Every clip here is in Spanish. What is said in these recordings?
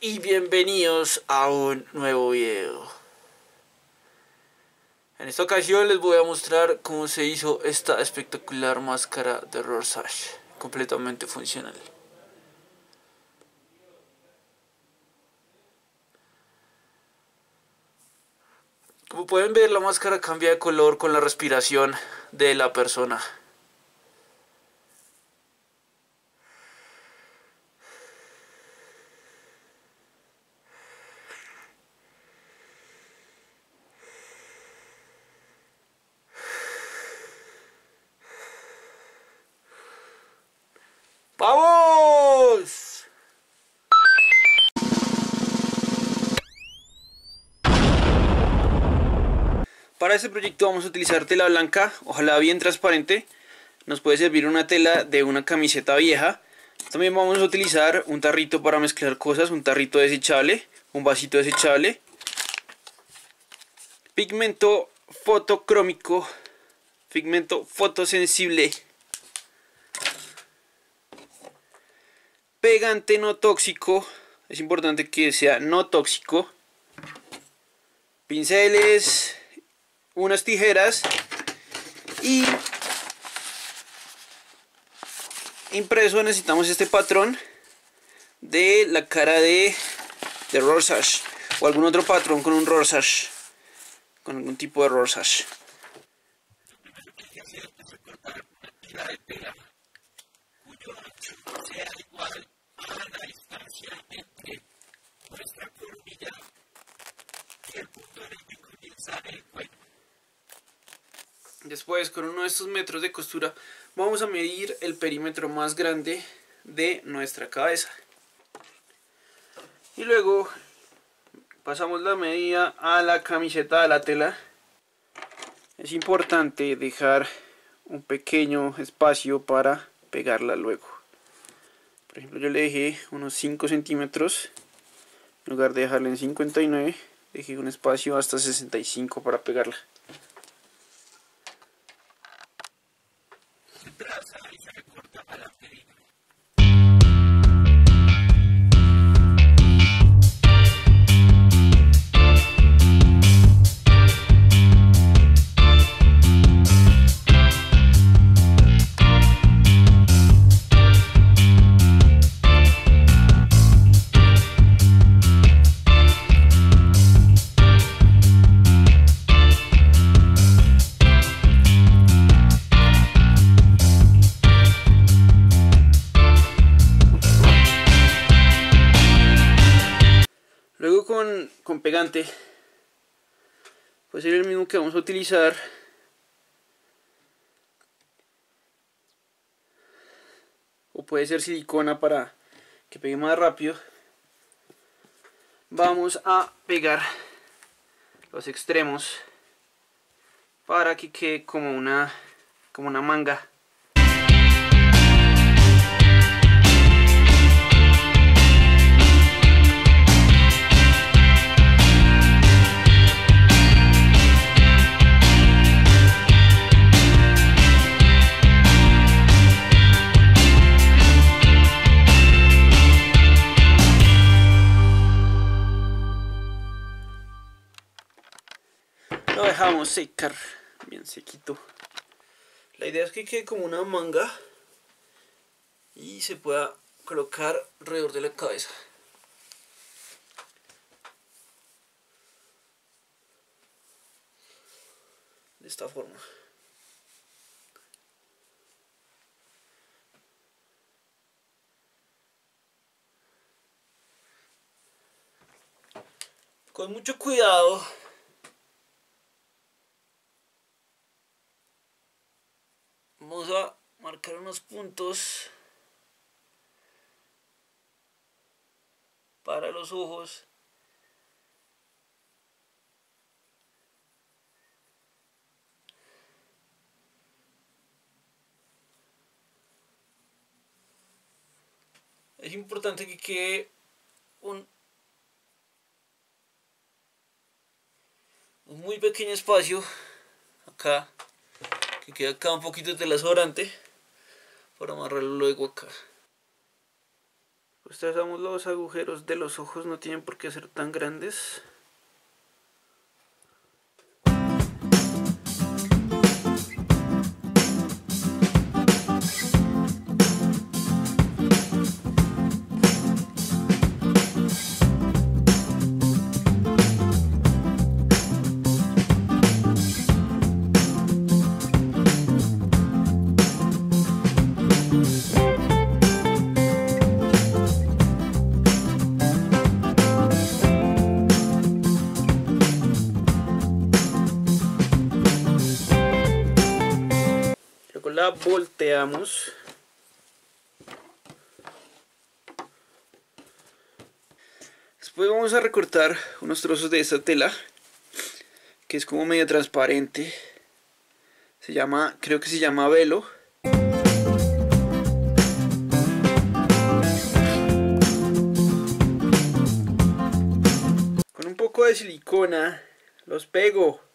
y bienvenidos a un nuevo video. En esta ocasión les voy a mostrar cómo se hizo esta espectacular máscara de Rorschach, completamente funcional. Como pueden ver la máscara cambia de color con la respiración de la persona. Para este proyecto vamos a utilizar tela blanca, ojalá bien transparente. Nos puede servir una tela de una camiseta vieja. También vamos a utilizar un tarrito para mezclar cosas, un tarrito desechable, un vasito desechable. Pigmento fotocrómico, pigmento fotosensible. Pegante no tóxico, es importante que sea no tóxico. Pinceles, unas tijeras y impreso necesitamos este patrón de la cara de, de o algún otro patrón con un Rorschach con algún tipo de Rorschach Después con uno de estos metros de costura vamos a medir el perímetro más grande de nuestra cabeza. Y luego pasamos la medida a la camiseta de la tela. Es importante dejar un pequeño espacio para pegarla luego. Por ejemplo yo le dejé unos 5 centímetros. En lugar de dejarla en 59, dejé un espacio hasta 65 para pegarla. Con pegante, pues es el mismo que vamos a utilizar o puede ser silicona para que pegue más rápido. Vamos a pegar los extremos para que quede como una, como una manga. Secar. Bien sequito. La idea es que quede como una manga y se pueda colocar alrededor de la cabeza. De esta forma. Con mucho cuidado vamos a marcar unos puntos para los ojos. Es importante que quede un, muy pequeño espacio acá que queda acá un poquito de tela sobrante para amarrarlo luego acá Ustedes trazamos los agujeros de los ojos, no tienen por qué ser tan grandes. Volteamos. Después vamos a recortar unos trozos de esta tela que es como medio transparente. Se llama creo que se llama velo. Con un poco de silicona los pego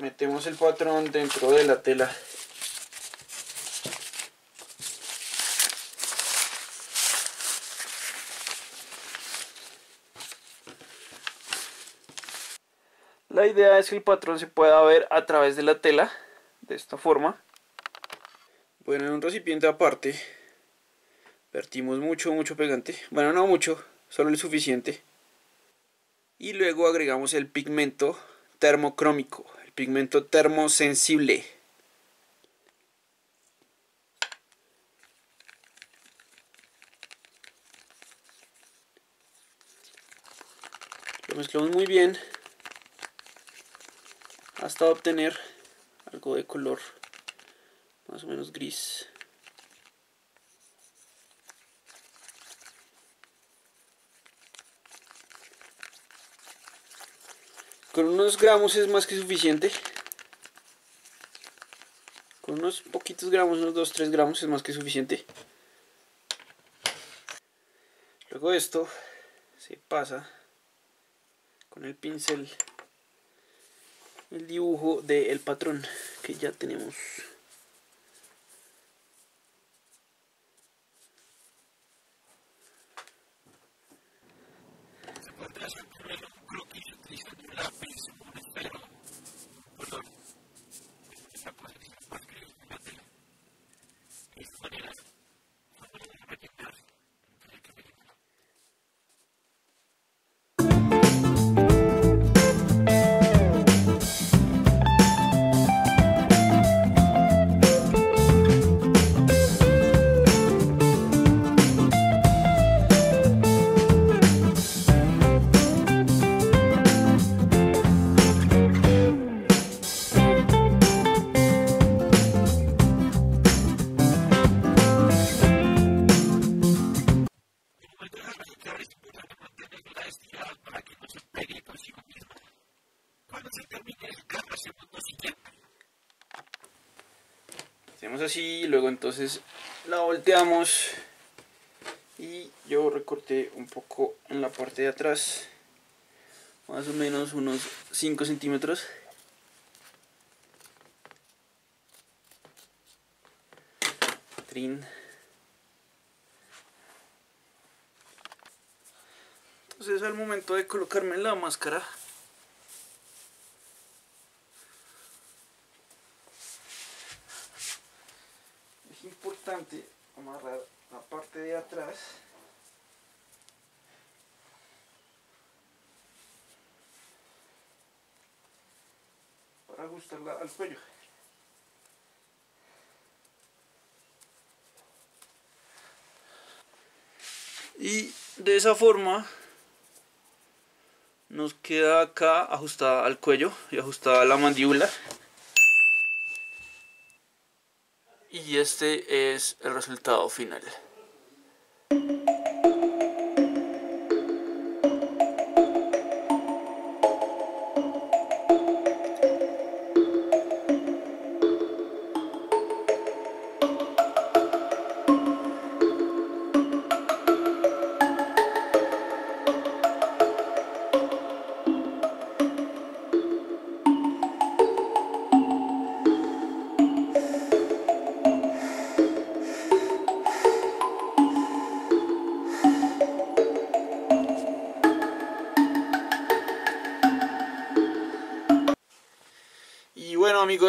metemos el patrón dentro de la tela La idea es que el patrón se pueda ver a través de la tela, de esta forma. Bueno, en un recipiente aparte, vertimos mucho, mucho pegante. Bueno, no mucho, solo el suficiente. Y luego agregamos el pigmento termocrómico pigmento termosensible. Lo mezclamos muy bien hasta obtener algo de color más o menos gris. Con unos gramos es más que suficiente. Con unos poquitos gramos, unos 2-3 gramos es más que suficiente. Luego esto se pasa con el pincel el dibujo del patrón que ya tenemos. Así luego entonces la volteamos y yo recorté un poco en la parte de atrás más o menos unos 5 centímetros. Trin. Entonces al momento de colocarme la máscara importante amarrar la parte de atrás para ajustarla al cuello Y de esa forma nos queda acá ajustada al cuello y ajustada la mandíbula. Y este es el resultado final. Y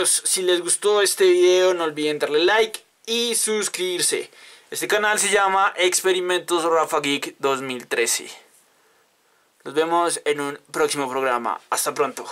si les gustó este video no olviden darle like y suscribirse. Este canal se llama Experimentos Rafa Geek 2013. Nos vemos en un próximo programa. Hasta pronto.